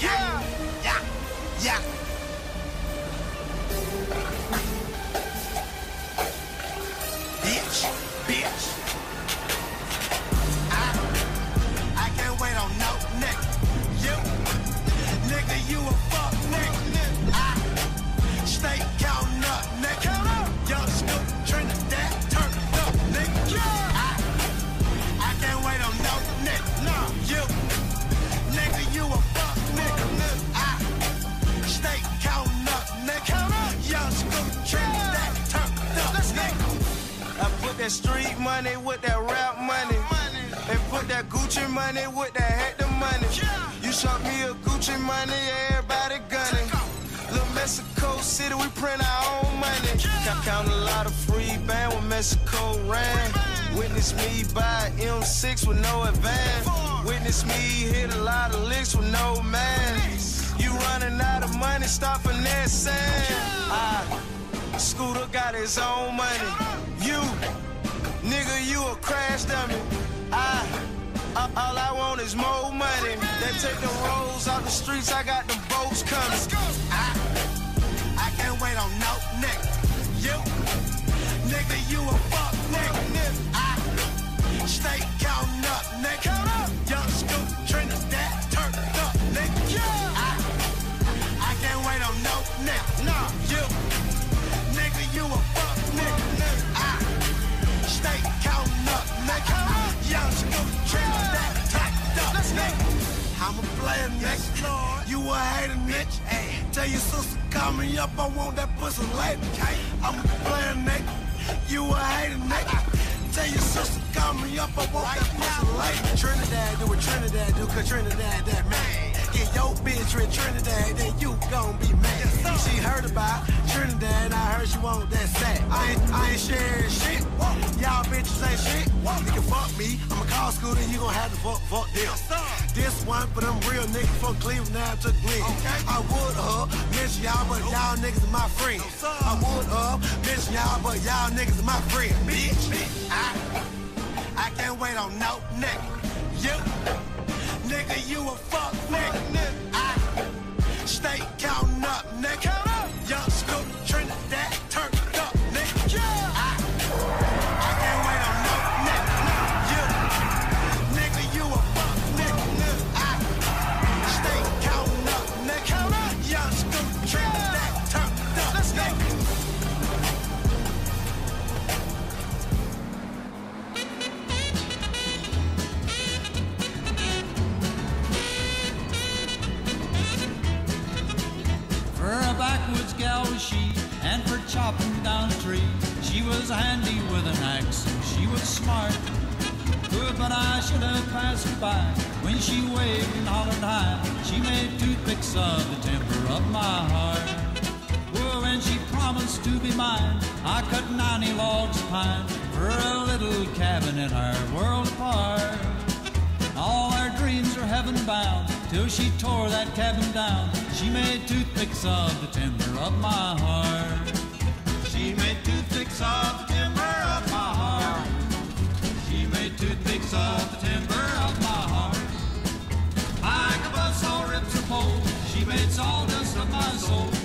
yeah, yeah, yeah. That street money with that rap money. And put that Gucci money with that Hector money. You shot me a Gucci money, everybody gunning. Little Mexico City, we print our own money. Count, count a lot of free band when Mexico ran. Witness me buy M6 with no advance. Witness me hit a lot of licks with no man. You running out of money, stop finessing. I ah, Scooter got his own money. A crash dummy. I, I- all I want is more money. They take the rolls off the streets, I got the boats coming. I, I can't wait on no nigga. You, nigga, you a fuck nigga. I stay counting up, nigga. Young Scoop, Trinidad, turn it up, nigga. I, I can't wait on no nigga. No, you, I'm a player, nigga. You a hater, nigga. Hey, tell your sister call me up. I want that pussy later. I'm a player, nigga. You a hater, nigga. Tell your sister call me up. I want that pussy later. Trinidad do what Trinidad do, cause Trinidad that man. Get your bitch with Trinidad, then you gon' be mad. She heard about Trinidad, I heard she want that sack. I ain't, I ain't sharing shit. Y'all bitches ain't shit. You can fuck me. I'm a call scooter, you gon' have to fuck, fuck them. This one for them real niggas from Cleveland now to Glen. I would uh mention y'all, but y'all niggas are my friends. I would uh mention y'all, but y'all niggas are my friends. Bitch, I, I can't wait on no nigga. You, she, and for chopping down a tree, she was handy with an axe, and she was smart. Good, but I should have passed her by when she waved and hollered hi. She made toothpicks of the timber of my heart. Well, when she promised to be mine, I cut 90 logs of pine for a little cabin in our world apart. All our dreams are heaven bound till she tore that cabin down. She made toothpicks of the timber of my heart. She made toothpicks of the timber of my heart. She made toothpicks of the timber of my heart. Like a buzzsaw rips a pole, she made sawdust of my soul.